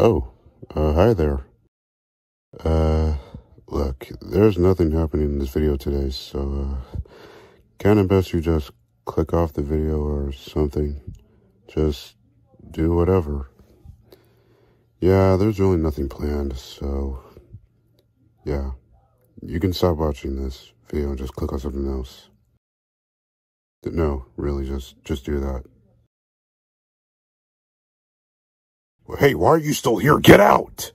Oh, uh, hi there. Uh, look, there's nothing happening in this video today, so, uh, kind of best you just click off the video or something. Just do whatever. Yeah, there's really nothing planned, so, yeah. You can stop watching this video and just click on something else. No, really, just, just do that. Hey, why are you still here? Get out!